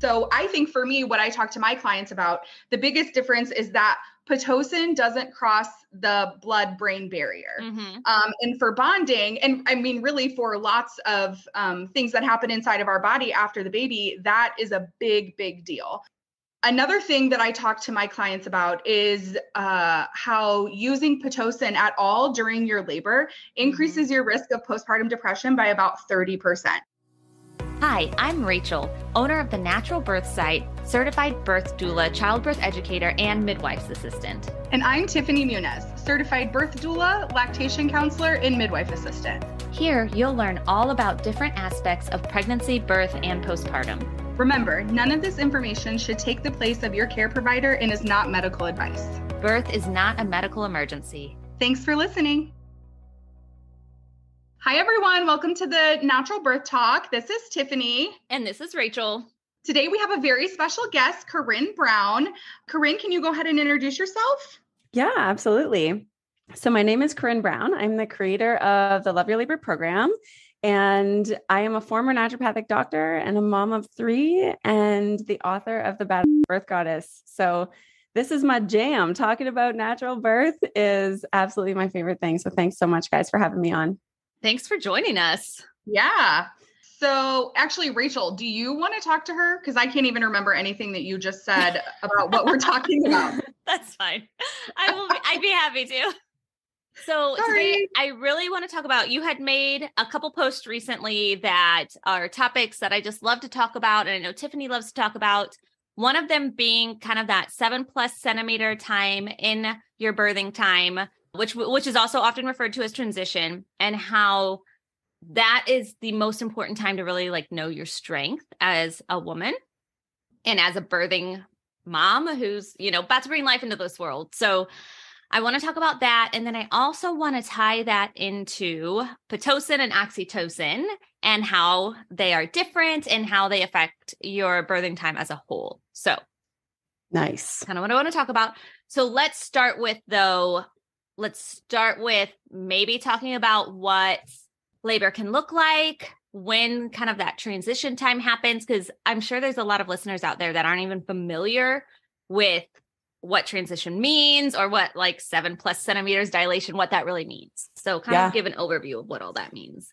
So I think for me, what I talk to my clients about, the biggest difference is that Pitocin doesn't cross the blood brain barrier. Mm-hmm. Um, and for bonding, and I mean, really for lots of um, things that happen inside of our body after the baby, that is a big, big deal. Another thing that I talk to my clients about is uh, how using Pitocin at all during your labor increases mm-hmm. your risk of postpartum depression by about 30%. Hi, I'm Rachel, owner of the Natural Birth Site, certified birth doula, childbirth educator, and midwife's assistant. And I'm Tiffany Muniz, certified birth doula, lactation counselor, and midwife assistant. Here, you'll learn all about different aspects of pregnancy, birth, and postpartum. Remember, none of this information should take the place of your care provider and is not medical advice. Birth is not a medical emergency. Thanks for listening. Hi, everyone. Welcome to the Natural Birth Talk. This is Tiffany. And this is Rachel. Today we have a very special guest, Corinne Brown. Corinne, can you go ahead and introduce yourself? Yeah, absolutely. So, my name is Corinne Brown. I'm the creator of the Love Your Labor program. And I am a former naturopathic doctor and a mom of three, and the author of The Bad Birth Goddess. So, this is my jam. Talking about natural birth is absolutely my favorite thing. So, thanks so much, guys, for having me on. Thanks for joining us. Yeah. So, actually, Rachel, do you want to talk to her? Because I can't even remember anything that you just said about what we're talking about. That's fine. I will. Be, I'd be happy to. So Sorry. today, I really want to talk about. You had made a couple posts recently that are topics that I just love to talk about, and I know Tiffany loves to talk about. One of them being kind of that seven plus centimeter time in your birthing time which which is also often referred to as transition and how that is the most important time to really like know your strength as a woman and as a birthing mom who's you know about to bring life into this world. So i want to talk about that and then i also want to tie that into pitocin and oxytocin and how they are different and how they affect your birthing time as a whole. So nice. kind of what i want to talk about. So let's start with though let's start with maybe talking about what labor can look like, when kind of that transition time happens, because I'm sure there's a lot of listeners out there that aren't even familiar with what transition means or what like seven plus centimeters dilation, what that really means. So, kind yeah. of give an overview of what all that means.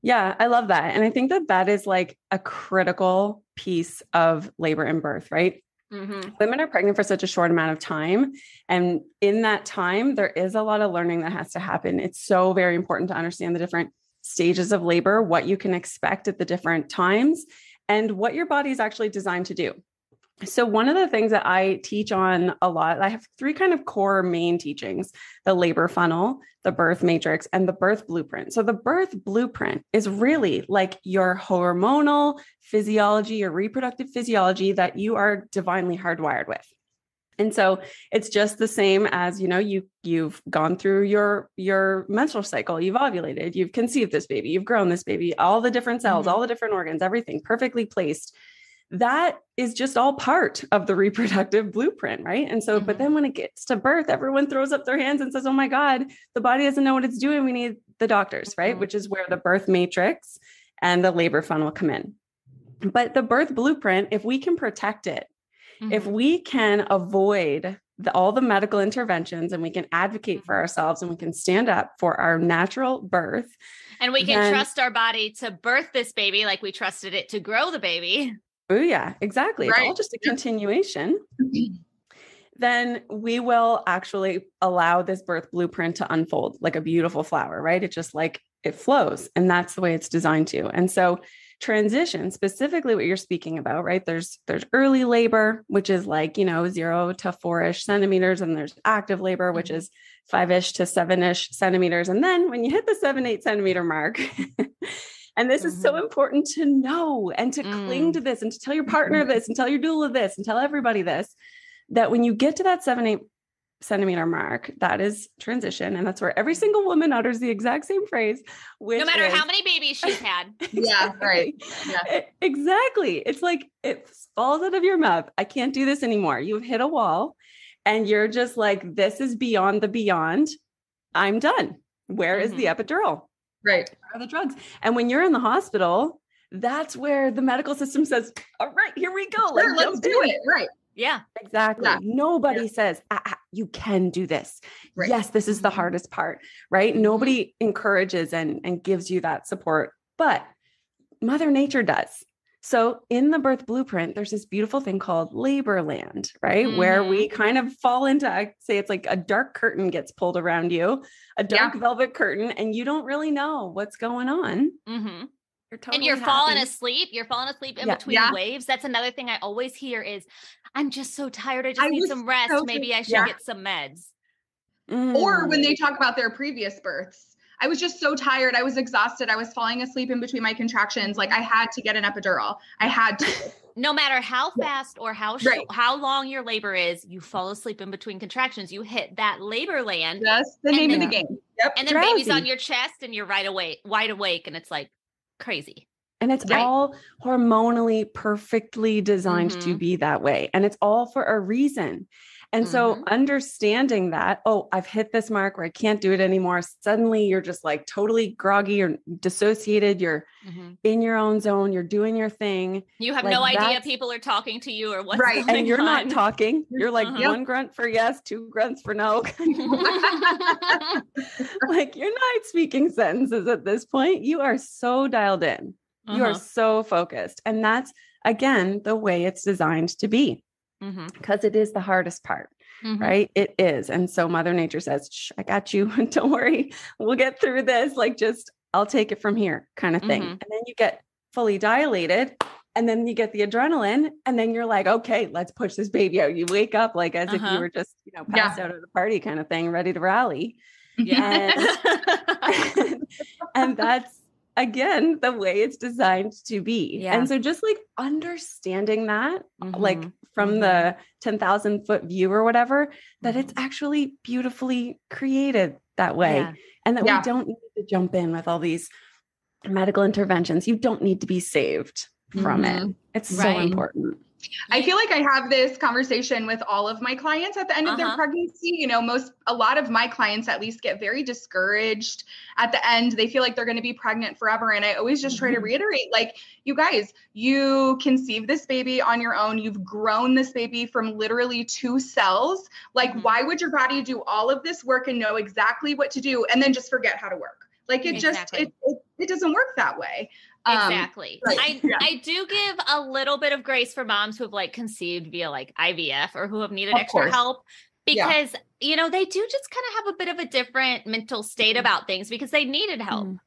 Yeah, I love that. And I think that that is like a critical piece of labor and birth, right? Mm-hmm. Women are pregnant for such a short amount of time. And in that time, there is a lot of learning that has to happen. It's so very important to understand the different stages of labor, what you can expect at the different times, and what your body is actually designed to do. So, one of the things that I teach on a lot, I have three kind of core main teachings the labor funnel, the birth matrix, and the birth blueprint. So, the birth blueprint is really like your hormonal physiology, your reproductive physiology that you are divinely hardwired with. And so it's just the same as, you know, you you've gone through your your menstrual cycle, you've ovulated, you've conceived this baby, you've grown this baby, all the different cells, mm-hmm. all the different organs, everything perfectly placed that is just all part of the reproductive blueprint, right? And so, mm-hmm. but then when it gets to birth, everyone throws up their hands and says, Oh my God, the body doesn't know what it's doing. We need the doctors, right? Mm-hmm. Which is where the birth matrix and the labor funnel come in. But the birth blueprint, if we can protect it, mm-hmm. if we can avoid the, all the medical interventions and we can advocate for mm-hmm. ourselves and we can stand up for our natural birth. And we can then, trust our body to birth this baby like we trusted it to grow the baby. Oh, yeah, exactly. Right. It's all just a continuation. then we will actually allow this birth blueprint to unfold like a beautiful flower, right? It just like it flows. And that's the way it's designed to. And so transition specifically what you're speaking about right there's there's early labor which is like you know zero to four-ish centimeters and there's active labor which mm-hmm. is five-ish to seven-ish centimeters and then when you hit the seven eight centimeter mark And this mm-hmm. is so mm-hmm. important to know and to mm. cling to this and to tell your partner this and tell your doula this and tell everybody this that when you get to that seven, eight centimeter mark, that is transition. And that's where every single woman utters the exact same phrase. no matter is, how many babies she's had. yeah, right. Yeah. Exactly. It's like it falls out of your mouth. I can't do this anymore. You've hit a wall and you're just like, this is beyond the beyond. I'm done. Where mm-hmm. is the mm-hmm. epidural? Right. Are the drugs. And when you're in the hospital, that's where the medical system says, all right, here we go. Sure, let's do it. Right. Yeah. Exactly. Yeah. Nobody yeah. says, ah, ah, you can do this. Right. Yes, this is the mm-hmm. hardest part, right? Mm-hmm. Nobody encourages and, and gives you that support, but Mother Nature does. So in the birth blueprint, there's this beautiful thing called labor land, right? Mm-hmm. Where we mm-hmm. kind of fall into, I say it's like a dark curtain gets pulled around you, a dark yeah. velvet curtain, and you don't really know what's going on. Mm-hmm. You're totally and you're happy. falling asleep. You're falling asleep in yeah. between yeah. waves. That's another thing I always hear is, I'm just so tired. I just I need some rest. So Maybe I should get some meds. Mm. Or when they talk about their previous births I was just so tired. I was exhausted. I was falling asleep in between my contractions. Like I had to get an epidural. I had to. no matter how fast or how sh- right. how long your labor is, you fall asleep in between contractions. You hit that labor land. That's the name then, of the game. Yep. And then Drowsy. baby's on your chest and you're right awake, wide awake, and it's like crazy. And it's right. all hormonally perfectly designed mm-hmm. to be that way. And it's all for a reason. And mm-hmm. so understanding that, oh, I've hit this mark where I can't do it anymore. Suddenly you're just like totally groggy or dissociated. You're mm-hmm. in your own zone. You're doing your thing. You have like no idea people are talking to you or what's right. and you're on. not talking. You're like uh-huh. one grunt for yes, two grunts for no. like you're not speaking sentences at this point. You are so dialed in. Uh-huh. You are uh-huh. so focused. And that's again the way it's designed to be because mm-hmm. the hardest part. Mm-hmm. Right. It is. And so Mother Nature says, I got you. Don't worry. We'll get through this. Like, just I'll take it from here kind of thing. Mm-hmm. And then you get fully dilated and then you get the adrenaline and then you're like okay let's push this baby out you wake up like as uh-huh. if you uh-huh. were just you know passed yeah. out of the party kind of thing ready to rally yeah and, and that's again the way it's designed to be yeah. and so just like understanding that mm-hmm. like from mm-hmm. the 10,000 foot view or whatever, that it's mm-hmm. actually beautifully created that way. Yeah. And that yeah. we don't need to jump in with all these medical interventions. You don't need to be saved from mm-hmm. it. It's right. so important. I feel like I have this conversation with all of my clients at the end uh-huh. of their uh-huh. pregnancy. You know, most, a lot of my clients at least get very discouraged at the end. They feel like they're going to be pregnant forever. And I always just try mm-hmm. to reiterate like, you guys, you conceive this baby on your own. You've grown this baby from literally two cells. Like, mm-hmm. why would your body do all of this work and know exactly what to do and then just forget how to work? Like, it exactly. just, it, it, it doesn't work that way. Um, exactly. Um, I yeah. I do give a little bit of grace for moms who have like conceived via like IVF or who have needed of extra course. help because yeah. you know they do just kind of have a bit of a different mental state mm-hmm. about things because they needed help. Mm.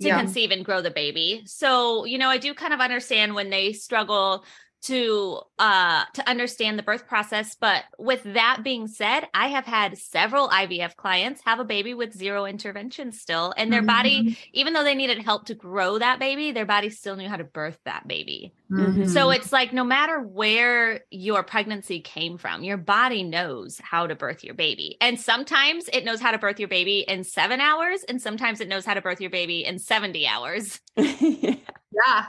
To yeah. conceive and grow the baby. So, you know, I do kind of understand when they struggle to uh to understand the birth process but with that being said i have had several ivf clients have a baby with zero intervention still and their mm-hmm. body even though they needed help to grow that baby their body still knew how to birth that baby. Mm-hmm. so it's like no matter where your pregnancy came from your body knows how to birth your baby. And sometimes it knows how to birth your baby in 7 hours and sometimes it knows how to birth your baby in 70 hours. Yeah.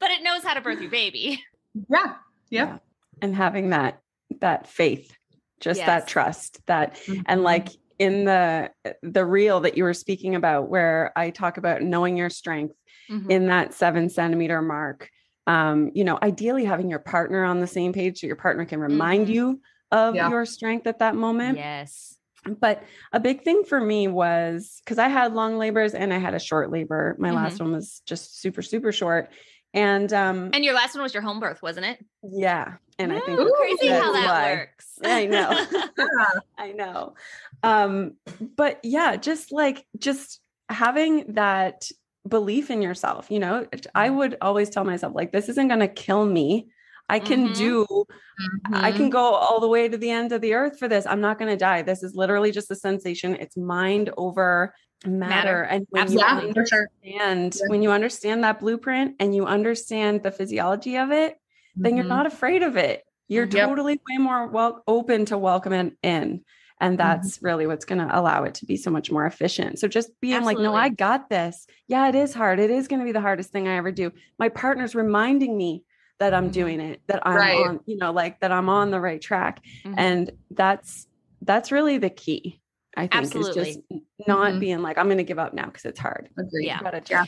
But it knows how to birth your baby yeah. Yeah. And having that that faith, just yes. that trust, that mm-hmm. and like in the the reel that you were speaking about where I talk about knowing your strength mm-hmm. in that seven centimeter mark. Um, you know, ideally having your partner on the same page so your partner can remind mm-hmm. you of yeah. your strength at that moment. Yes. But a big thing for me was because I had long labors and I had a short labor. My last mm-hmm. one was just super, super short. And um and your last one was your home birth, wasn't it? Yeah. And I think crazy how that why. works. I know. I know. Um but yeah, just like just having that belief in yourself, you know, I would always tell myself like this isn't going to kill me. I can mm-hmm. do mm-hmm. I can go all the way to the end of the earth for this. I'm not going to die. This is literally just a sensation. It's mind over matter, matter. and when Absolutely. you understand sure. when you understand that blueprint and you understand the physiology of it mm-hmm. then you're mm-hmm. not afraid of it you're yep. totally way more well open to welcome it in and mm-hmm. that's mm-hmm. really what's going to allow it to be so much more efficient so just being Absolutely. like no i got this yeah it is hard it is going to be the hardest thing i ever do my partner's reminding me that i'm mm-hmm. doing it that i'm right. on you know like that i'm on the right track mm-hmm. and that's that's really the key I think Absolutely. is just not mm-hmm. being like, I'm going to give up now because it's hard. Agree. Yeah. yeah.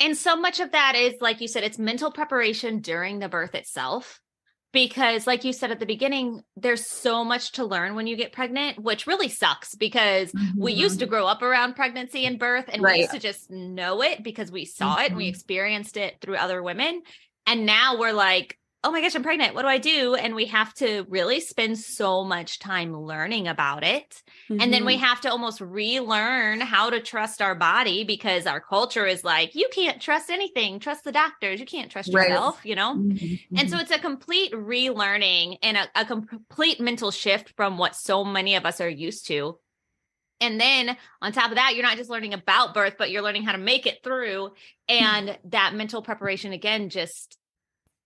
And so much of that is, like you said, it's mental preparation during the birth itself. Because, like you said at the beginning, there's so much to learn when you get pregnant, which really sucks because mm-hmm. we used to mm-hmm. grow up around pregnancy and birth and right. we used to just know it because we saw it and we mm-hmm. experienced it through other women. And now we're like, oh my gosh, I'm pregnant. What do I do? And we have to really spend so much time learning about it. Mm-hmm. And then we mm-hmm. have to almost relearn how to trust our body because our culture is like, you can't trust anything. Trust the doctors. You can't trust right. yourself, you know? Mm-hmm. And so mm-hmm. it's a complete relearning and a, a complete mental shift from what so many of us are used to. And then on top of that, you're not just learning about birth, but you're learning how to make it through. And that mental preparation, again, just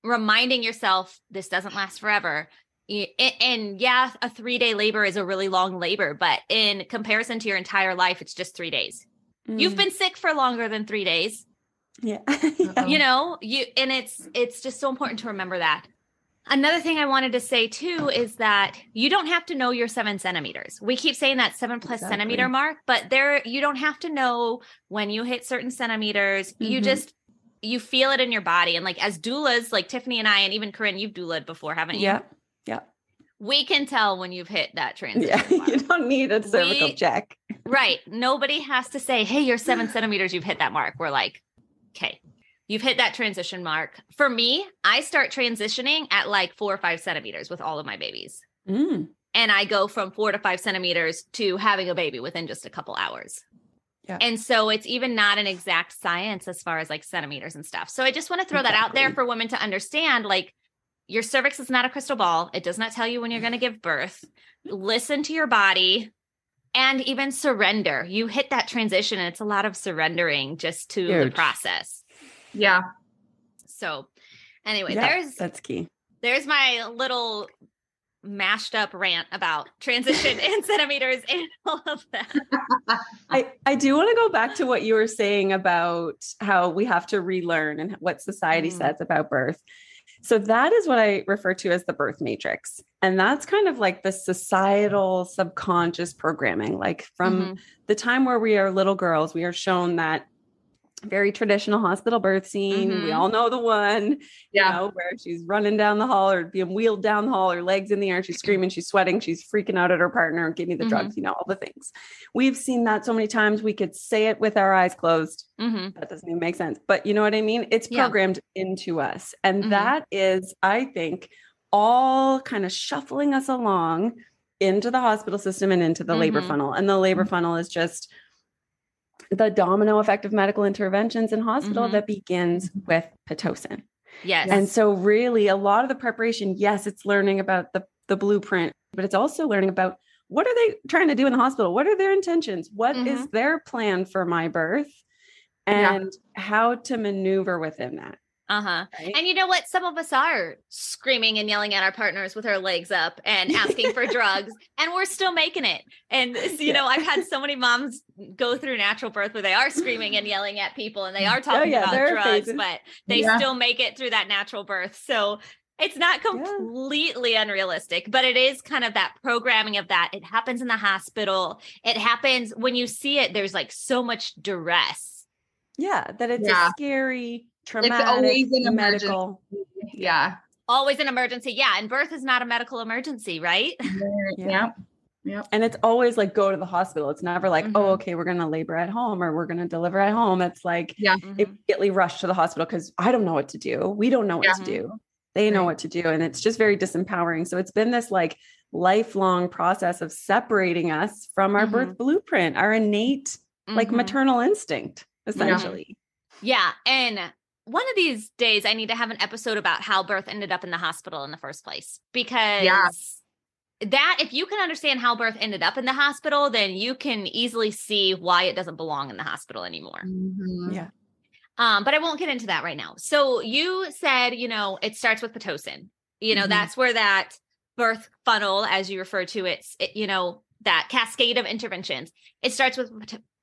reminding yourself this doesn't last forever. And yeah, a three day labor is a really long labor, but in comparison to your entire life, it's just three days. Mm. You've been sick for longer than three days. Yeah. you know, you and it's it's just so important to remember that. Another thing I wanted to say too is that you don't have to know your seven centimeters. We keep saying that seven plus exactly. centimeter mark, but there you don't have to know when you hit certain centimeters. Mm-hmm. You just you feel it in your body. And like as doulas, like Tiffany and I, and even Corinne, you've doulaed before, haven't you? Yeah. Yeah. We can tell when you've hit that transition. Yeah, you don't need a cervical we, check. right. Nobody has to say, hey, you're seven centimeters, you've hit that mark. We're like, okay, you've hit that transition mark. For me, I start transitioning at like four or five centimeters with all of my babies. Mm. And I go from four to five centimeters to having a baby within just a couple hours. Yeah. And so it's even not an exact science as far as like centimeters and stuff. So I just want to throw exactly. that out there for women to understand like your cervix is not a crystal ball. It does not tell you when you're going to give birth. Listen to your body and even surrender. You hit that transition and it's a lot of surrendering just to Huge. the process. Yeah. So anyway, yeah, there's that's key. There's my little mashed up rant about transition and centimeters and all of that. I, I do want to go back to what you were saying about how we have to relearn and what society mm. says about birth. So that is what I refer to as the birth matrix. And that's kind of like the societal subconscious programming. Like from mm-hmm. the time where we are little girls, we are shown that very traditional hospital birth scene. Mm-hmm. We all know the one, yeah. you know, where she's running down the hall or being wheeled down the hall, her legs in the air, she's screaming, she's sweating, she's freaking out at her partner, give me the mm-hmm. drugs, you know, all the things. We've seen that so many times. We could say it with our eyes closed. Mm-hmm. That doesn't even make sense. But you know what I mean? It's programmed yeah. into us. And mm-hmm. that is, I think, all kind of shuffling us along into the hospital system and into the labor mm-hmm. funnel. And the labor mm-hmm. funnel is just the domino effect of medical interventions in hospital mm-hmm. that begins mm-hmm. with Pitocin. Yes. And so really a lot of the preparation, yes, it's learning about the, the blueprint, but it's also learning about what are they trying to do in the hospital? What are their intentions? What mm-hmm. is their plan for my birth? And yeah. how to maneuver within that. Uh-huh. Right? And you know what? Some of us are screaming and yelling at our partners with our legs up and asking for drugs, and we're still making it. And you yeah. know, I've had so many moms go through natural birth where they are screaming and yelling at people and they are oh, talking oh, yeah, about drugs, but they yeah. still make it through that natural birth. So it's not completely unrealistic, but it is kind of that programming of that. It happens in the hospital. It happens when you see it, there's like so much duress. Yeah, that it's a scary traumatic, it's always an medical. Emergency. Yeah. Always an emergency. Yeah. And birth is not a medical emergency, right? Yeah. yeah. And it's always like go to the hospital. It's never like, oh, mm-hmm. oh, okay, we're going to labor at home or we're going to deliver at home. It's like yeah. Mm-hmm. immediately rush to the hospital because I don't know what to do. We don't know what yeah. to do. They know right. what to do. And it's just very disempowering. So it's been this like lifelong process of separating us from our mm-hmm. birth blueprint, our innate, like mm-hmm. maternal instinct, essentially. Yeah. And one of these days I need to have an episode about how birth ended up in the hospital in the first place because yeah. that if you can understand how birth ended up in the hospital, then you can easily see why it doesn't belong in the hospital anymore. Mm-hmm. Yeah. Um, but I won't get into that right now. So you said, you know, it starts with pitocin. You know, mm-hmm. that's where that birth funnel, as you refer to it, it, you know, that cascade of interventions. It starts with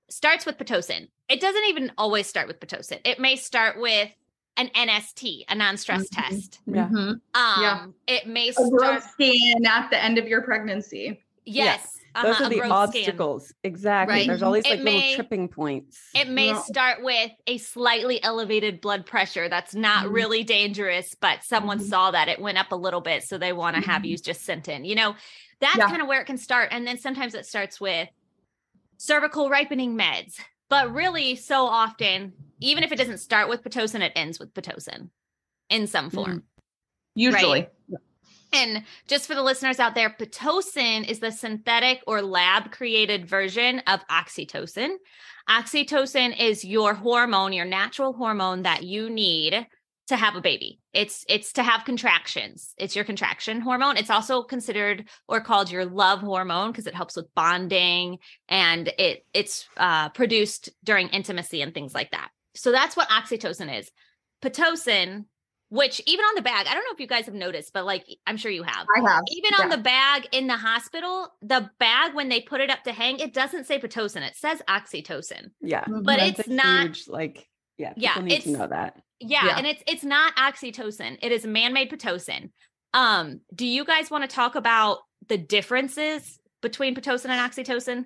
starts with pitocin. It doesn't even always start with pitocin. It may start with an NST, a non-stress mm-hmm. test. Yeah. Mm-hmm. Um, yeah. it may start a scan at the end of your pregnancy. Yes. yes. uh-huh, those are the obstacles. Scan. Exactly. Right. There's always like little tripping points. It may no. start with a slightly elevated blood pressure. That's not mm-hmm. really dangerous, but someone mm-hmm. saw that it went up a little bit. So they want to mm-hmm. have you just sent in. You know, that's yeah. kind of where it can start. And then sometimes it starts with cervical ripening meds. But really, so often, even if it doesn't start with Pitocin, it ends with Pitocin in some form. Mm-hmm. Usually. Right? And just for the listeners out there, Pitocin is the synthetic or lab created version of oxytocin. Oxytocin is your hormone, your natural hormone that you need to have a baby. It's it's to have contractions. It's your contraction hormone. It's also considered or called your love hormone because it helps with bonding and it it's uh, produced during intimacy and things like that. So that's what oxytocin is. Pitocin which even on the bag, I don't know if you guys have noticed, but like I'm sure you have. I have. Even yeah. on the bag in the hospital, the bag when they put it up to hang, it doesn't say pitocin. It says oxytocin. Yeah. But That's it's not huge, like yeah, yeah, need to know that. Yeah, yeah, and it's it's not oxytocin. It is man-made pitocin. Um, do you guys want to talk about the differences between pitocin and oxytocin?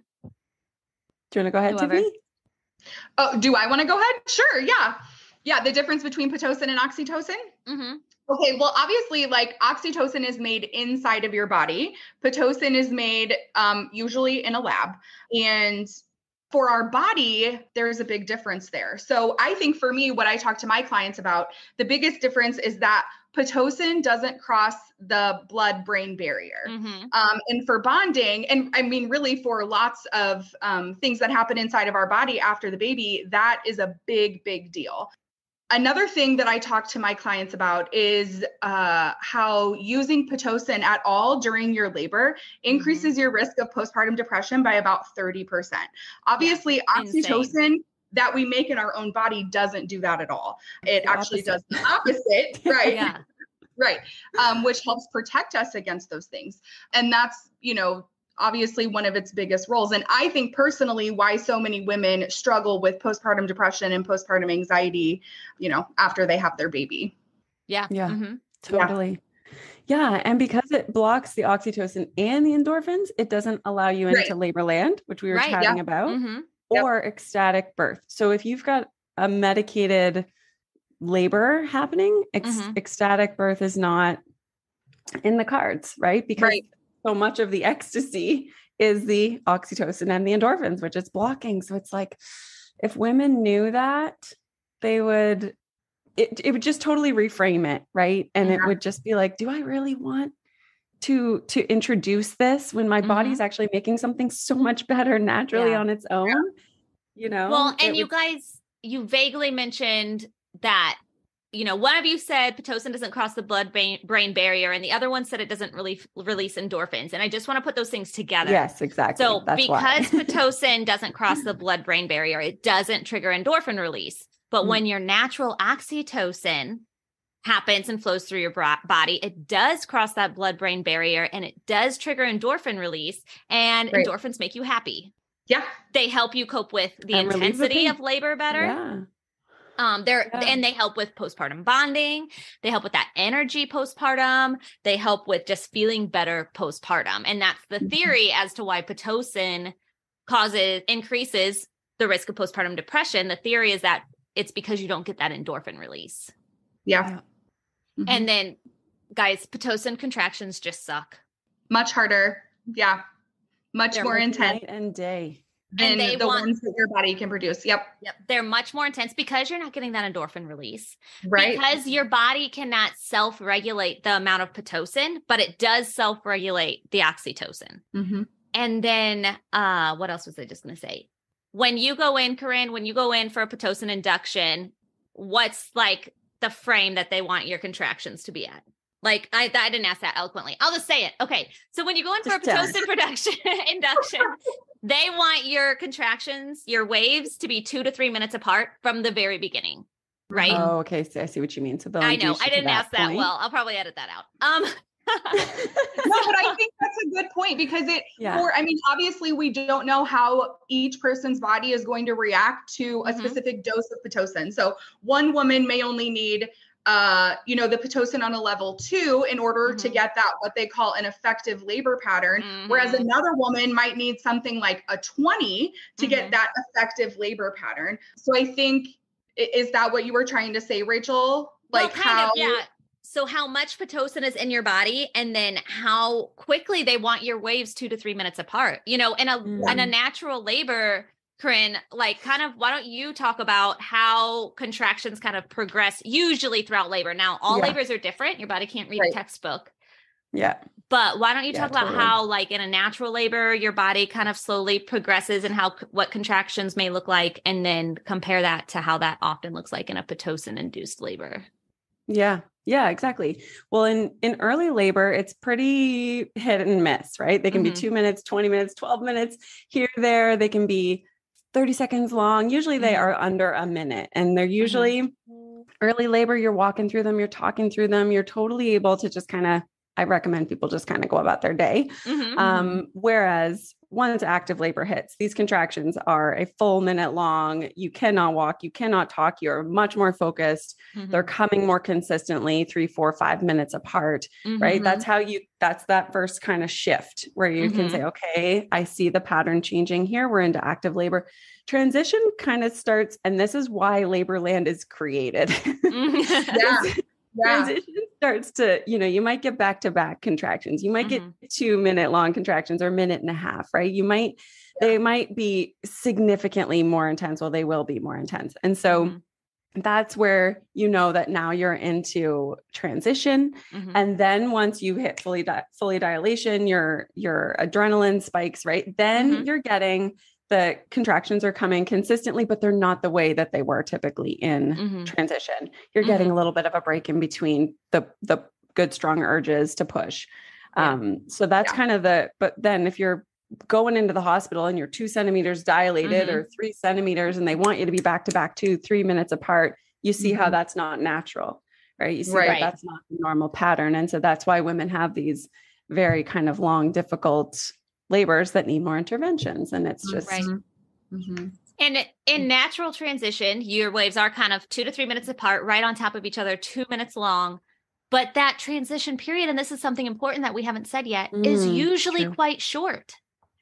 Do you want to go ahead, Whoever. Tiffany? Oh, do I want to go ahead? Sure. Yeah. Yeah, the difference between Pitocin and oxytocin. Mm-hmm. Okay, well, obviously, like oxytocin is made inside of your body. Pitocin is made um, usually in a lab. And for our body, there's a big difference there. So I think for me, what I talk to my clients about, the biggest difference is that Pitocin doesn't cross the blood brain barrier. Mm-hmm. Um, and for bonding, and I mean, really for lots of um, things that happen inside of our body after the baby, that is a big, big deal. Another thing that I talk to my clients about is uh, how using Pitocin at all during your labor increases mm-hmm. your risk of postpartum depression by about 30%. Obviously, oxytocin insane. that we make in our own body doesn't do that at all. It the actually opposite. does the opposite, right? yeah. Right. Um, which helps protect us against those things. And that's, you know, obviously one of its biggest roles. And I think personally why so many women struggle with postpartum depression and postpartum anxiety, you know, after they have their baby. Yeah. Yeah. Mm-hmm. Totally. Yeah. yeah. And because it blocks the oxytocin and the endorphins, it doesn't allow you into right. labor land, which we were right, chatting yeah. about, mm-hmm. or yep. ecstatic birth. So if you've got a medicated labor happening, ec- mm-hmm. ecstatic birth is not in the cards, right? Because right so much of the ecstasy is the oxytocin and the endorphins, which is blocking. So it's like if women knew that, they would it, it would just totally reframe it, right? And yeah. it would just be like, do I really want to to introduce this when my mm-hmm. body's actually making something so much better naturally yeah. on its own? You know? Well, and you would... guys, you vaguely mentioned that you know, one of you said Pitocin doesn't cross the blood brain barrier, and the other one said it doesn't really release endorphins. And I just want to put those things together. Yes, exactly. So, That's because Pitocin doesn't cross the blood brain barrier, it doesn't trigger endorphin release. But mm when your natural oxytocin happens and flows through your body, it does cross that blood brain barrier and it does trigger endorphin release, and right. endorphins make you happy. Yeah. They help you cope with the and intensity of labor better. Yeah. Um, they're yeah. and they help with postpartum bonding. They help with that energy postpartum. They help with just feeling better postpartum, and that's the mm-hmm. theory as to why pitocin causes increases the risk of postpartum depression. The theory is that it's because you don't get that endorphin release. Yeah. Mm-hmm. And then, guys, pitocin contractions just suck. Much harder. Yeah. Much They're more intense. Night and day and they the want, ones that your body can produce. Yep. Yep. They're much more intense because you're not getting that endorphin release. Right. Because your body cannot self regulate the amount of Pitocin, but it does self regulate the oxytocin. Mm-hmm. And then, uh, what else was I just going to say? When you go in, Corinne, when you go in for a Pitocin induction, what's like the frame that they want your contractions to be at? Like I, I didn't ask that eloquently. I'll just say it. Okay. So when you go in for a Pitocin production induction, they want your contractions, your waves to be two to three minutes apart from the very beginning. Right. Oh, okay. So I see what you mean. So I know I didn't ask that, that well. I'll probably edit that out. Um no, but I think that's a good point because it yeah. for I mean, obviously we don't know how each person's body is going to react to a mm-hmm. specific dose of Pitocin. So one woman may only need uh, you know, the Pitocin on a level two in order mm-hmm. to get that, what they call an effective labor pattern. Mm-hmm. Whereas another woman might need something like a 20 to mm-hmm. get that effective labor pattern. So I think, is that what you were trying to say, Rachel? Like well, how, of, yeah. So how much Pitocin is in your body and then how quickly they want your waves two to three minutes apart. You know, in a in a natural labor, Corinne, like kind of why don't you talk about how contractions kind of progress usually throughout labor? Now, all yeah. labors are different. Your body can't read right. a textbook. Yeah. But why don't you yeah, talk totally. about how like in a natural labor your body kind of slowly progresses and how what contractions may look like and then compare that to how that often looks like in a pitocin induced labor. Yeah. Yeah, exactly. Well, in in early labor, it's pretty hit and miss, right? They can mm-hmm. be 2 minutes, 20 minutes, 12 minutes here there, they can be 30 seconds long. Usually they mm-hmm. are under a minute and they're mm-hmm. usually early labor. You're walking through them, you're talking through them, you're totally able to just kind of, I recommend people just kind of go about their day. Mm-hmm. Um, mm-hmm. whereas once active labor hits, these contractions are a full minute long. You cannot walk, you cannot talk. You're much more focused. Mm-hmm. They're coming more consistently, three, four, five minutes apart, mm-hmm. right? That's how you, that's that first kind of shift where you mm-hmm. can say, okay, I see the pattern changing here. We're into active labor. Transition kind of starts, and this is why labor land is created. Mm-hmm. yeah. Yeah. transition starts to, you know, you might get back to back contractions. You might mm-hmm. get two minute long contractions or minute and a half, right? You might, yeah. they might be significantly more intense. Well, they will be more intense. And so mm-hmm. that's where you know that now you're into transition. Mm-hmm. And then once you hit fully, di- fully dilation, your, your adrenaline spikes, right? Then mm-hmm. you're getting the contractions are coming consistently, but they're not the way that they were typically in mm-hmm. transition. You're mm-hmm. getting a little bit of a break in between the the good strong urges to push. Yeah. Um, so that's yeah. kind of the. But then if you're going into the hospital and you're two centimeters dilated mm-hmm. or three centimeters, and they want you to be back to back two three minutes apart, you see how mm-hmm. that's not natural, right? You see right. that that's not the normal pattern, and so that's why women have these very kind of long, difficult labors that need more interventions. And it's just right. Mm-hmm. And in natural transition, your waves are kind of two to three minutes apart, right on top of each other, two minutes long. But that transition period, and this is something important that we haven't said yet, mm, is usually true. quite short.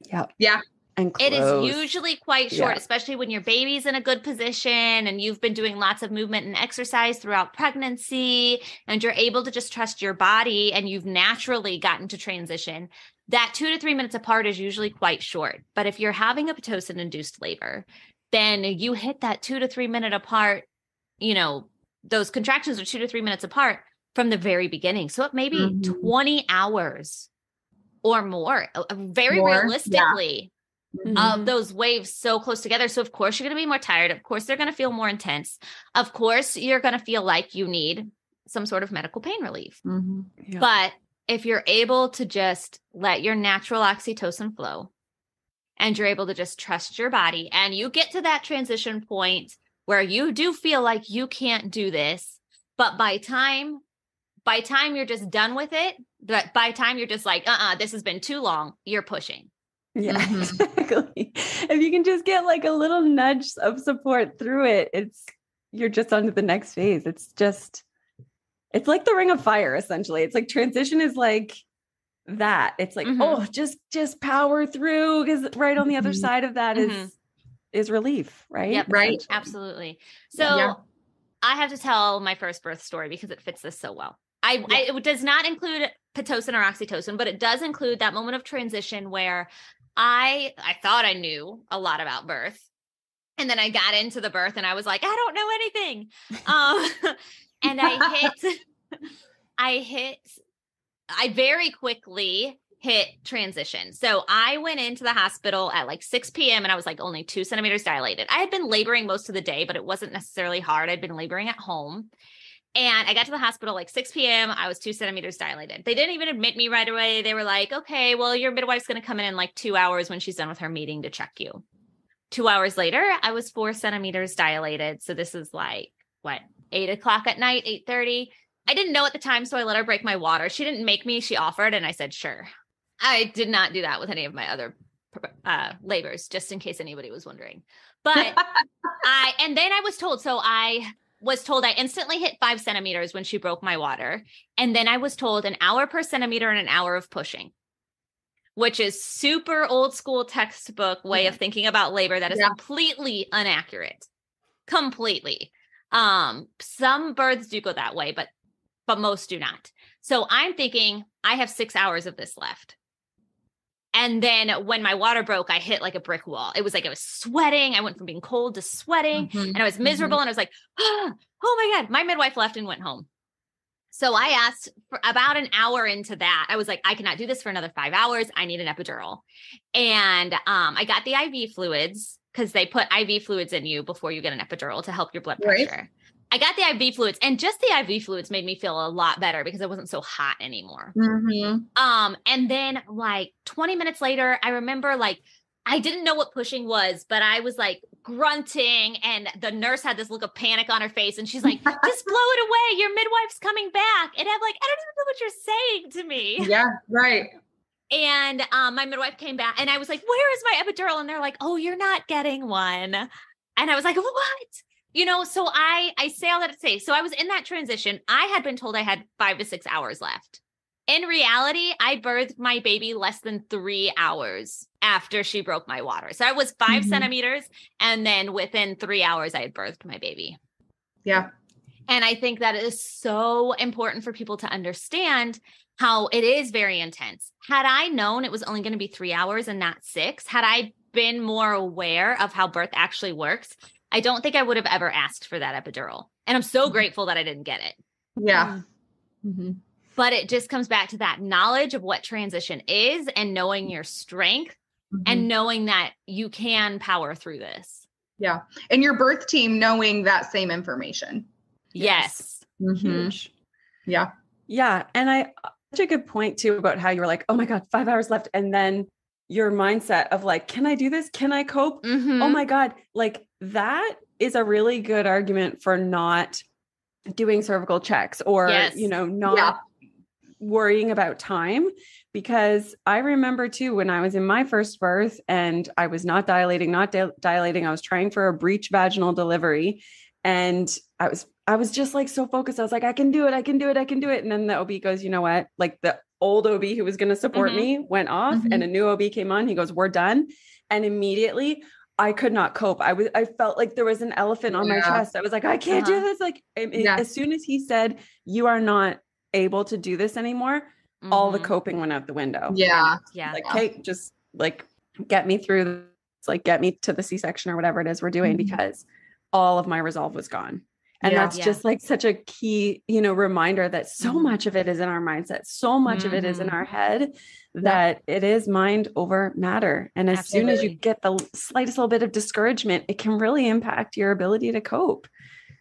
Yeah. Yeah. And it is usually quite short, yeah. especially when your baby's in a good position and you've been doing lots of movement and exercise throughout pregnancy, and you're able to just trust your body and you've naturally gotten to transition that two to three minutes apart is usually quite short. But if you're having a Pitocin induced labor, then you hit that two to three minute apart, you know, those contractions are two to three minutes apart from the very beginning. So it may be mm-hmm. 20 hours or more, very more, realistically. Yeah. Mm-hmm. Of those waves so close together. So, of course, you're going to be more tired. Of course, they're going to feel more intense. Of course, you're going to feel like you need some sort of medical pain relief. Mm-hmm. Yeah. But if you're able to just let your natural oxytocin flow and you're able to just trust your body and you get to that transition point where you do feel like you can't do this but by time by time you're just done with it but by time you're just like uh-uh this has been too long you're pushing. Yeah mm-hmm. exactly. If you can just get like a little nudge of support through it it's you're just on to the next phase. It's just it's like the ring of fire essentially it's like transition is like that it's like mm-hmm. oh just just power through because right on the other mm-hmm. side of that is mm-hmm. is relief right yep, right absolutely so yeah. i have to tell my first birth story because it fits this so well I, yeah. I, it does not include pitocin or oxytocin but it does include that moment of transition where i i thought i knew a lot about birth and then i got into the birth and i was like i don't know anything um and I hit, I hit, I very quickly hit transition. So I went into the hospital at like 6 p.m. and I was like only two centimeters dilated. I had been laboring most of the day, but it wasn't necessarily hard. I'd been laboring at home. And I got to the hospital like 6 p.m. I was two centimeters dilated. They didn't even admit me right away. They were like, okay, well, your midwife's going to come in in like two hours when she's done with her meeting to check you. Two hours later, I was four centimeters dilated. So this is like what eight o'clock at night, eight thirty. I didn't know at the time, so I let her break my water. She didn't make me, she offered, and I said, sure. I did not do that with any of my other uh, labors, just in case anybody was wondering. But I, and then I was told, so I, was told I instantly hit five centimeters when she broke my water. And then I was told an hour per centimeter and an hour of pushing, which is super old school textbook way yeah. of thinking about labor that is yeah. completely inaccurate. Completely. Um, some births do go that way, but but most do not. So I'm thinking I have six hours of this left. And then when my water broke, I hit like a brick wall. It was like I was sweating. I went from being cold to sweating mm-hmm. and I was mm-hmm. miserable. Mm-hmm. And I was like, oh, oh my God. My midwife left and went home. So I asked for about an hour into that. I was like, I cannot do this for another five hours. I need an epidural. And um, I got the IV fluids because they put IV fluids in you before you get an epidural to help your blood pressure. Right. I got the IV fluids, and just the IV fluids made me feel a lot better because it wasn't so hot anymore. Mm-hmm. Um, and then like 20 minutes later, I remember like I didn't know what pushing was, but I was like grunting, and the nurse had this look of panic on her face, and she's like, "Just blow it away. Your midwife's coming back." And I'm like, "I don't even know what you're saying to me." Yeah, right. And um, my midwife came back, and I was like, "Where is my epidural?" And they're like, "Oh, you're not getting one." And I was like, "What?" you know, so I I say all that to say, so I was in that transition. I had been told I had five to six hours left. In reality, I birthed my baby less than three hours after she broke my water. So I was 5 mm-hmm. centimeters, and then within three hours, I had birthed my baby. Yeah. And I think that is so important for people to understand how it is very intense. Had I known it was only going to be three hours and not six, had I been more aware of how birth actually works, I don't think I would have ever asked for that epidural. And I'm so mm-hmm. grateful that I didn't get it. Yeah. Mm-hmm. mm-hmm. But it just comes back to that knowledge of what transition is and knowing your strength mm-hmm. and knowing that you can power through this. Yeah. And your birth team knowing that same information. Yes. yes. Mm-hmm. Huge. Yeah. Yeah. And I, such a good point too about how you were like, oh my God, five hours left. And then your mindset of like, can I do this? Can I cope? Oh mm-hmm. Oh my God. Like that is a really good argument for not doing cervical checks or, yes. you know, not yeah. worrying about time. Because I remember too, when I was in my first birth and I was not dilating, not di- dilating, I was trying for a breech vaginal delivery. And I was I was just like so focused. I was like, I can do it, I can do it, I can do it. And then the OB goes, you know what? Like the old OB who was going to support mm-hmm. me went off mm-hmm. and a new OB came on. He goes, We're done. And immediately I could not cope. I was I felt like there was an elephant on yeah. my chest. I was like, I can't uh-huh. do this. Like yeah. as soon as he said, You are not able to do this anymore, mm-hmm. all the mm-hmm. coping went out the window. Yeah. Yeah. Like, Kate, just like get me through this, like get me to the C-section or whatever it is we're doing mm-hmm. because all of my resolve was gone. And yeah, that's yeah. just like such a key, you know, reminder that so mm-hmm. much of it is in our mindset, so much mm-hmm. of it is in our mm-hmm. head that yeah. it is mind over matter. And as Absolutely. soon as you get the slightest little bit of discouragement, it can really impact your ability to cope.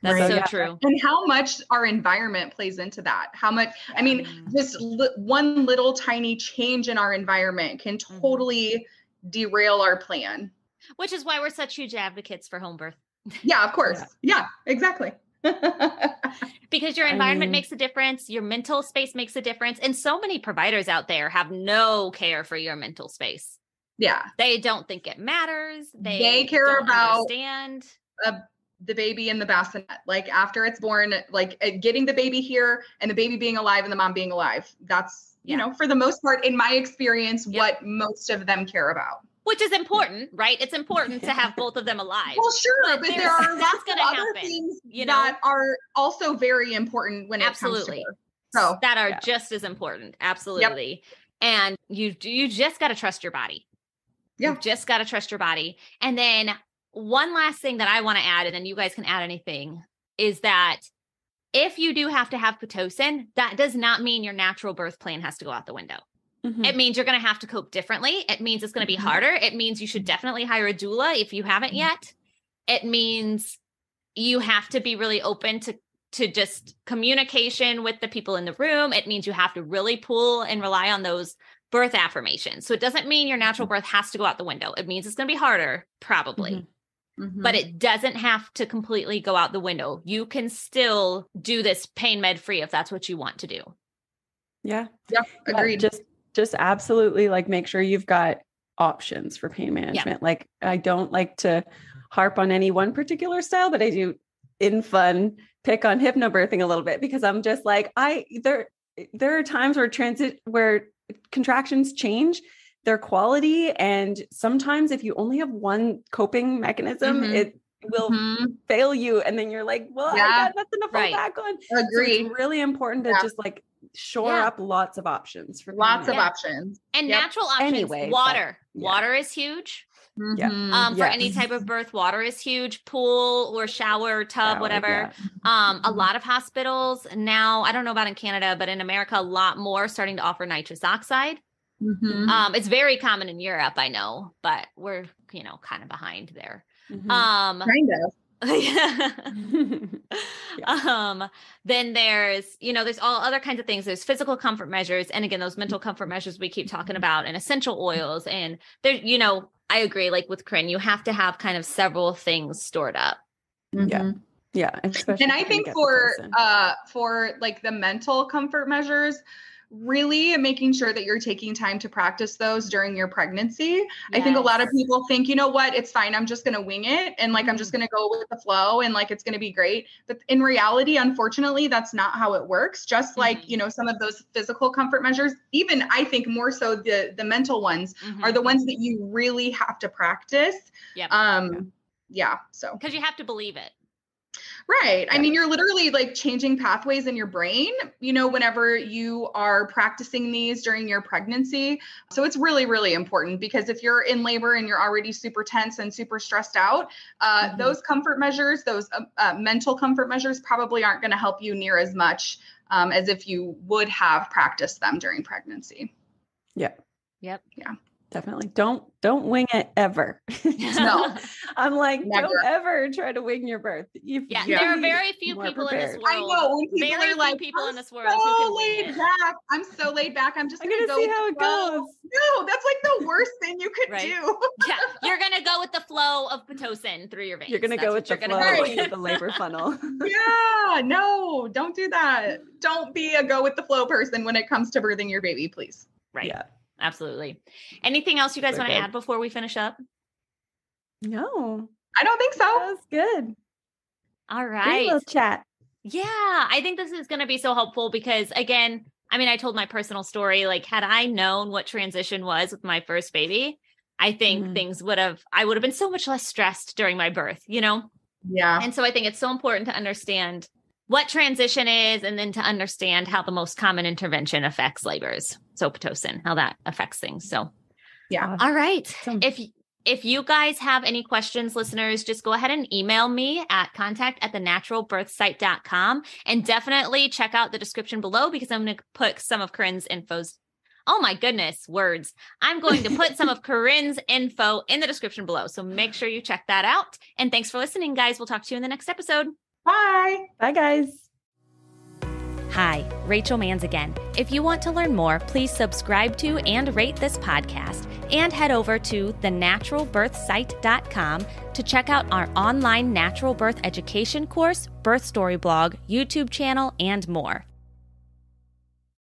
That's so, so true. And how much our environment plays into that. How much, I mean, just li- one little tiny change in our environment can mm-hmm. totally mm-hmm. derail our plan. Which is why we're such huge advocates for home birth. Yeah, of course. yeah exactly. because your environment I mean, makes a difference, your mental space makes a difference. And so many providers out there have no care for your mental space. Yeah. They don't think it matters. They, they care about understand. Uh, the baby in the bassinet, like after it's born, like uh, getting the baby here and the baby being alive and the mom being alive. That's, you know, for the most part, in my experience, yep. what most of them care about which is important, right? It's important to have both of them alive. Well, sure, but, but there are that's going to happen. Things you know, that are also very important when it absolutely. comes to so that are yeah. just as important, absolutely. Yep. And you you just got to trust your body. Yeah, you just got to trust your body. And then one last thing that I want to add, and then you guys can add anything, is that if you do have to have pitocin, that does not mean your natural birth plan has to go out the window. Mm-hmm. It means you're going to have to cope differently. It means it's going to be mm-hmm. harder. It means you should definitely hire a doula if you haven't mm-hmm. yet. It means you have to be really open to to just communication with the people in the room. It means you have to really pull and rely on those birth affirmations. So it doesn't mean your natural birth has to go out the window. It means it's going to be harder, probably. Mm-hmm. Mm-hmm. But it doesn't have to completely go out the window. You can still do this pain med free if that's what you want to do. Yeah. Yeah. Agreed. just just absolutely like make sure you've got options for pain management. Yeah. Like I don't like to harp on any one particular style, but I do in fun pick on hypnobirthing a little bit because I'm just like I there there are times where transit where contractions change their quality and sometimes if you only have one coping mechanism mm-hmm. it will mm-hmm. fail you and then you're like well yeah. i got nothing to fall right. back on agree so it's really important to yeah. just like shore yeah. up lots of options for lots of options and yep. natural options anyway water but, water is huge yeah. Mm-hmm. Um, for yes. any type of birth, water is huge. Pool or shower, tub, shower, whatever. Yeah. Um, a mm-hmm. lot of hospitals now, I don't know about in Canada, but in America, a lot more starting to offer nitrous oxide. Mm-hmm. Um, it's very common in Europe, I know, but we're, you know, kind of behind there. Mm-hmm. Um, kind of. yeah. um then there's you know there's all other kinds of things. There's physical comfort measures and again those mental comfort measures we keep talking about and essential oils and there you know i agree like with Corinne you have to have kind of several things stored up. Mm-hmm. yeah yeah and i think for uh for like the mental comfort measures really making sure that you're taking time to practice those during your pregnancy. Yes. I think a lot of people think, you know what, it's fine. I'm just going to wing it and like I'm just mm-hmm. going to go with the flow and like it's going to be great. But in reality, unfortunately, that's not how it works. Just mm-hmm. like, you know, some of those physical comfort measures, even I think more so the the mental ones mm-hmm. are the ones that you really have to practice. Yep. Um yeah, so cuz you have to believe it. Right. I mean, you're literally like changing pathways in your brain, you know, whenever you are practicing these during your pregnancy. So it's really, really important because if you're in labor and you're already super tense and super stressed out, uh, mm-hmm. those comfort measures, those uh, uh, mental comfort measures probably aren't going to help you near as much um, as if you would have practiced them during pregnancy. Yeah. Yep. Yeah definitely. Don't don't wing it ever. No. I'm like Never. don't ever try to wing your birth. You, yeah there are very few people prepared. in this world i know when people very are like people I'm in this world so who can laid back i'm so laid back i'm just gonna, gonna go see how it flow. goes. No that's like the worst thing you could right. do. Yeah you're gonna go with the flow of pitocin through your veins. you're gonna that's go with the flow of the labor funnel. Yeah no don't do that. Don't be a go with the flow person when it comes to birthing your baby please. Right. Yeah Absolutely. Anything else you guys want to add before we finish up? No, I don't think so. That was good. All right. Let's chat. Yeah, I think this is going to be so helpful because, again, I mean, I told my personal story. Like, had I known what transition was with my first baby, I think mm. things would have, I would have been so much less stressed during my birth, you know? Yeah. And so I think it's so important to understand what transition is and then to understand how the most common intervention affects labors so pitocin how that affects things so yeah all right awesome. if if you guys have any questions listeners just go ahead and email me at contact at the naturalbirthsite.com and definitely check out the description below because i'm going to put some of corinne's infos Oh my goodness, words. I'm going to put some of Corinne's info in the description below. So make sure you check that out. And thanks for listening, guys. We'll talk to you in the next episode. Bye. Bye, guys. Hi, Rachel Manns again. If you want to learn more, please subscribe to and rate this podcast and head over to thenaturalbirthsite.com to check out our online natural birth education course, birth story blog, YouTube channel, and more.